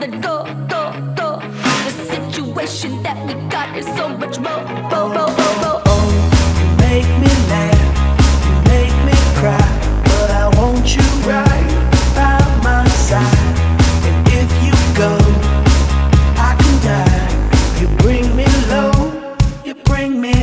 the door, door, door. The situation that we got is so much more, bo, bo, bo, bo. Oh, you make me laugh, you make me cry, but I want you right by my side. And if you go, I can die. You bring me low, you bring me